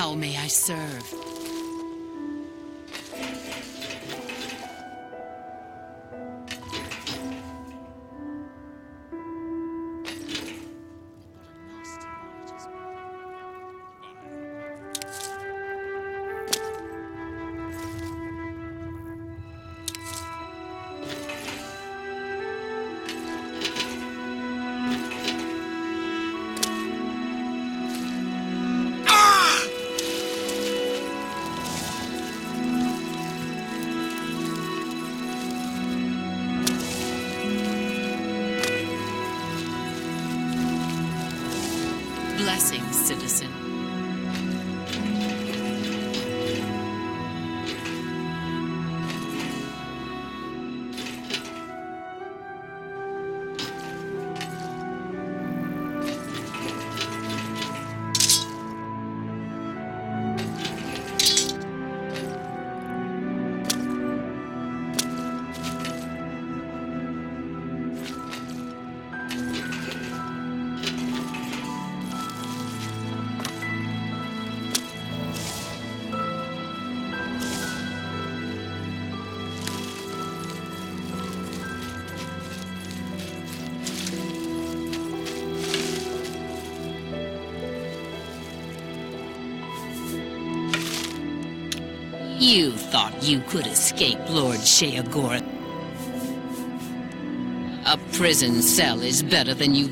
How may I serve? You thought you could escape Lord Sheogorath. A prison cell is better than you.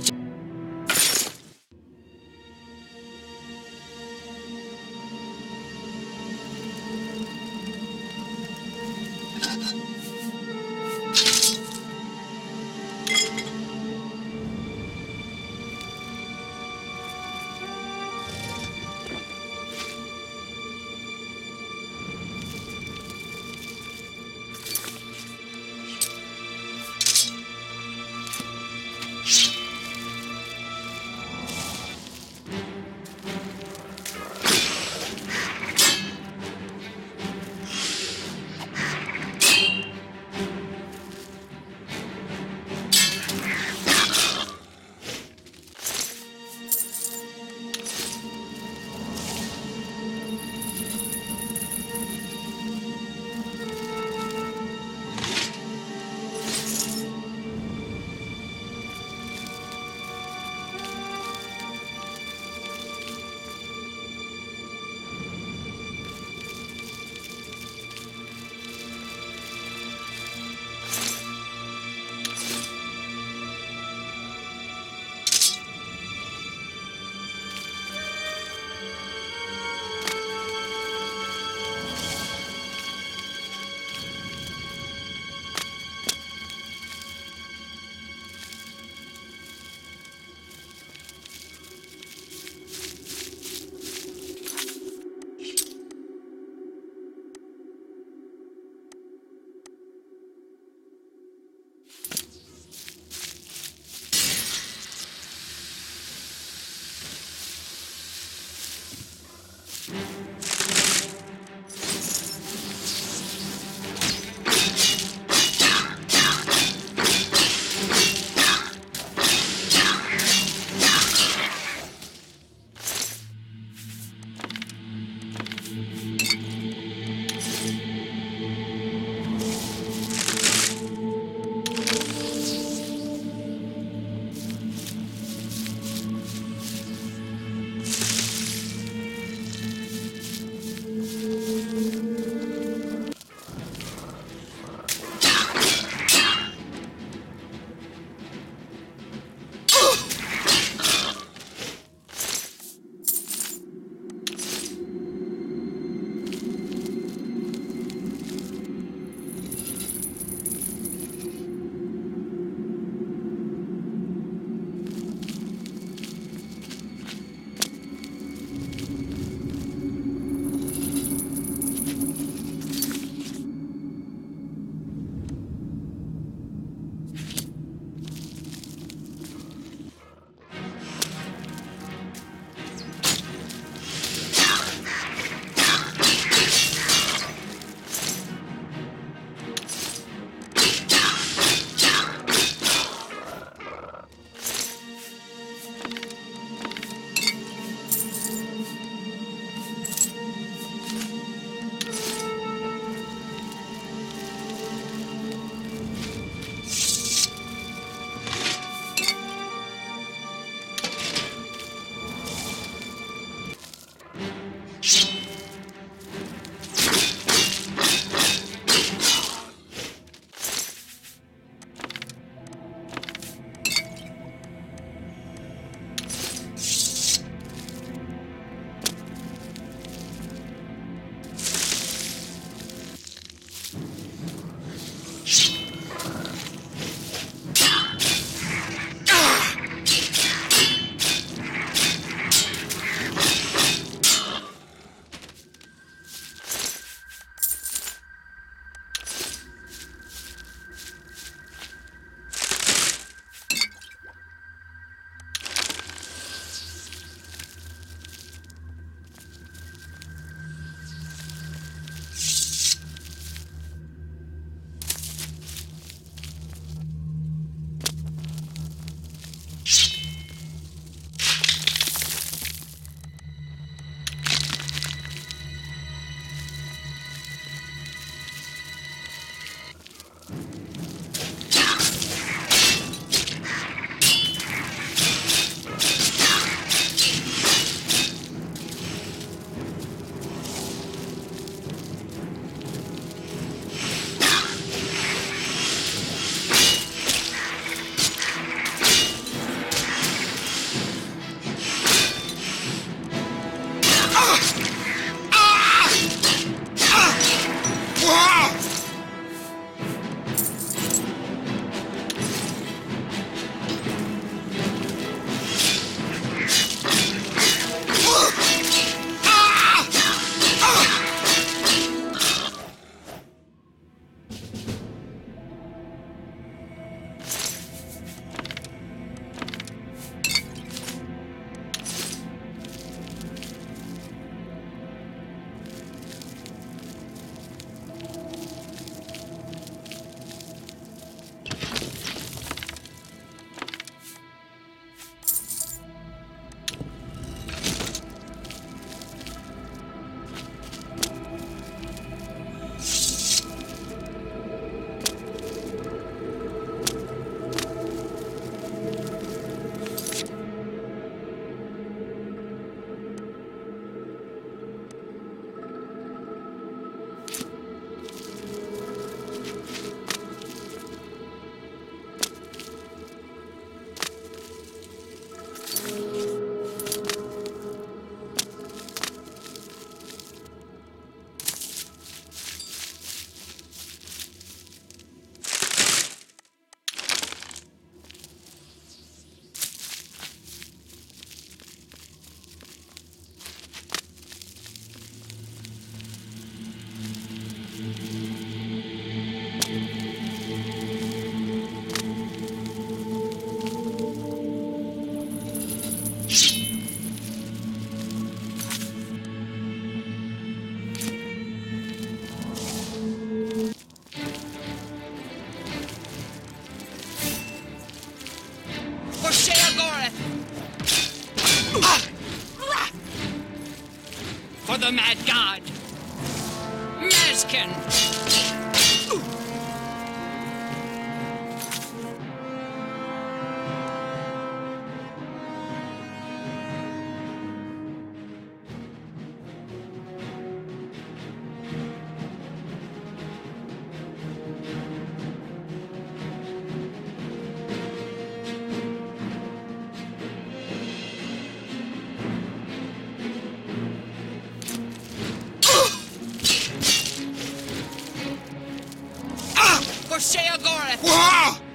For Sheogorath!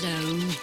Hello.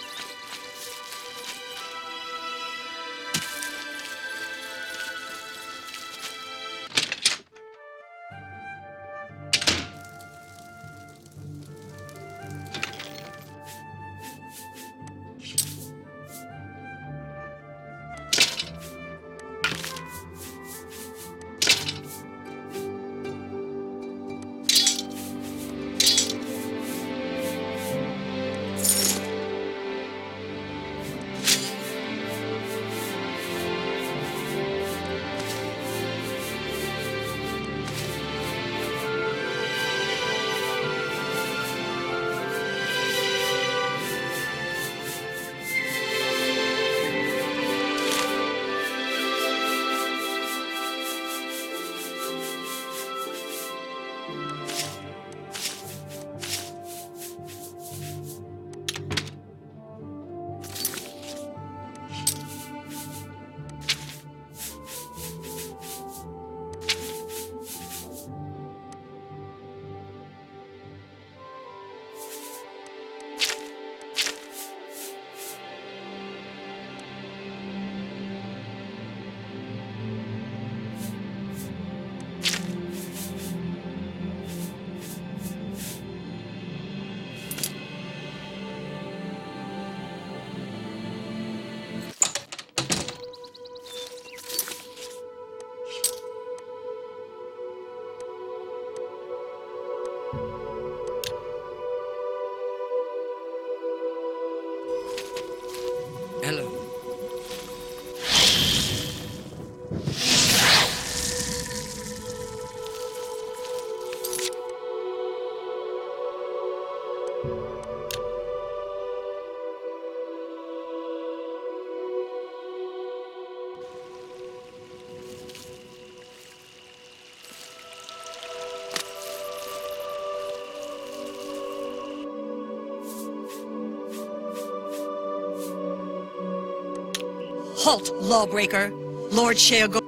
Halt, lawbreaker! Lord Sheogo...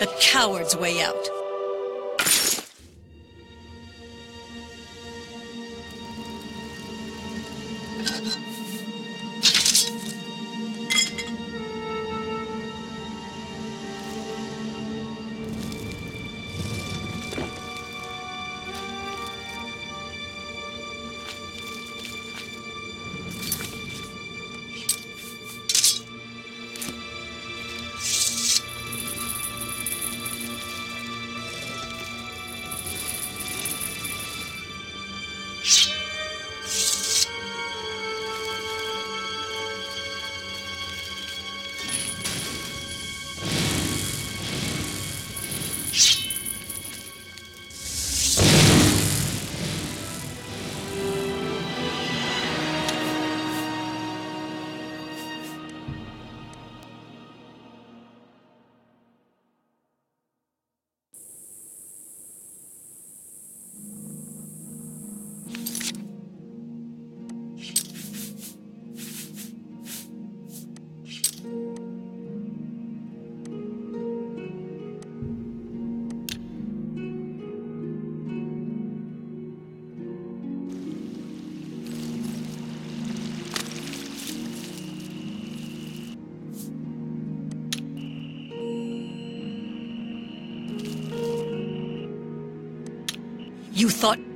The coward's way out. You thought...